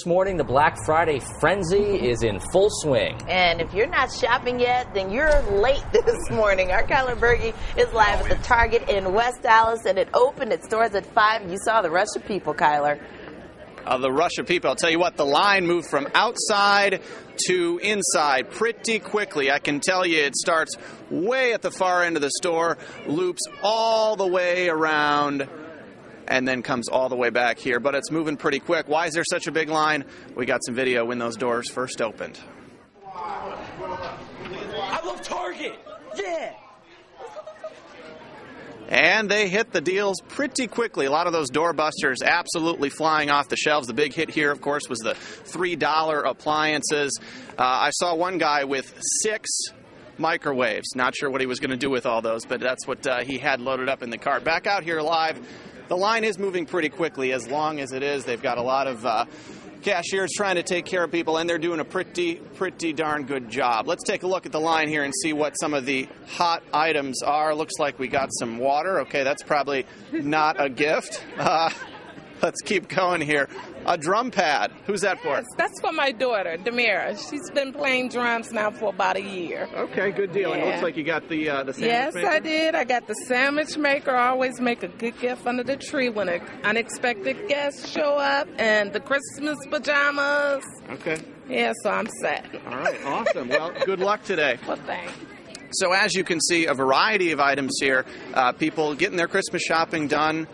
This morning, the Black Friday frenzy is in full swing. And if you're not shopping yet, then you're late this morning. Our Kyler Berge is live at the Target in West Allis, and it opened its doors at 5. You saw the rush of people, Kyler. Uh, the rush of people. I'll tell you what, the line moved from outside to inside pretty quickly. I can tell you it starts way at the far end of the store, loops all the way around and then comes all the way back here. But it's moving pretty quick. Why is there such a big line? We got some video when those doors first opened. I love Target. Yeah. And they hit the deals pretty quickly. A lot of those doorbusters absolutely flying off the shelves. The big hit here, of course, was the $3 appliances. Uh, I saw one guy with six microwaves. Not sure what he was going to do with all those, but that's what uh, he had loaded up in the cart. Back out here live the line is moving pretty quickly as long as it is. They've got a lot of uh, cashiers trying to take care of people, and they're doing a pretty, pretty darn good job. Let's take a look at the line here and see what some of the hot items are. Looks like we got some water. Okay, that's probably not a gift. Uh, let's keep going here. A drum pad. Who's that for? That's for my daughter, Demira. She's been playing drums now for about a year. Okay, good deal. Yeah. And it looks like you got the uh, the sandwich Yes, maker. I did. I got the sandwich maker. I always make a good gift under the tree when an unexpected guests show up, and the Christmas pajamas. Okay. Yeah, so I'm set. All right. Awesome. well, good luck today. Well, thanks. So, as you can see, a variety of items here. Uh, people getting their Christmas shopping done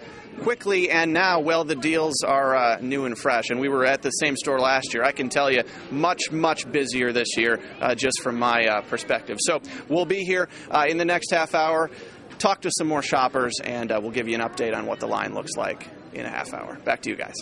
quickly, and now, well, the deals are uh, new and fresh. And we were at the same store last year. I can tell you, much, much busier this year, uh, just from my uh, perspective. So, we'll be here uh, in the next half hour, talk to some more shoppers, and uh, we'll give you an update on what the line looks like in a half hour. Back to you guys.